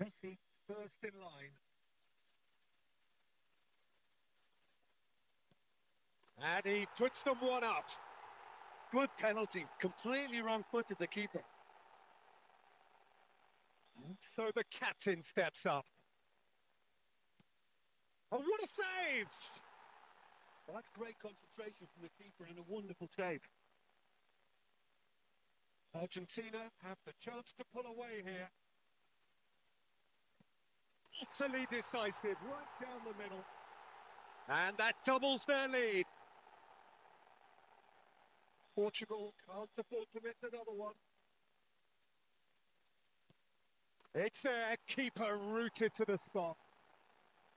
Messi first in line. And he puts them one up. Good penalty. Completely wrong-footed the keeper. So the captain steps up. Oh, what a save! Well, that's great concentration from the keeper and a wonderful save. Argentina have the chance to pull away here. Utterly decisive, right down the middle. And that doubles their lead. Portugal can't afford to miss another one. It's their keeper rooted to the spot.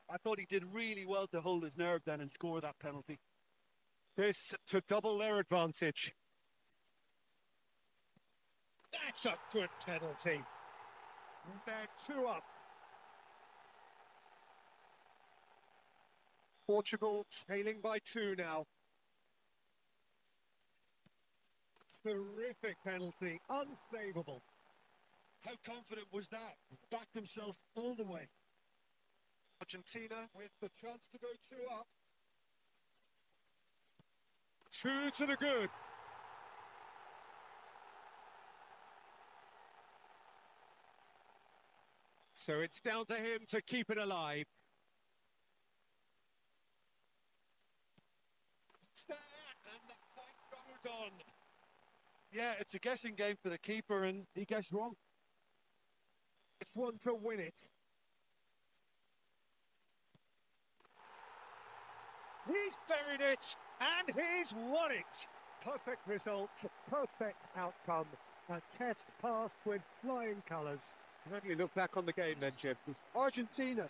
I thought he did really well to hold his nerve then and score that penalty. This to double their advantage. That's a good penalty. They're two up. Portugal trailing by two now. Terrific penalty, unsavable. How confident was that? Backed himself all the way. Argentina with the chance to go two up. Two to the good. So it's down to him to keep it alive. And the fight on. Yeah, it's a guessing game for the keeper, and he guessed wrong. It's one to win it. He's buried it, and he's won it. Perfect result, perfect outcome. A test passed with flying colours. How do you look back on the game then, Jim? Argentina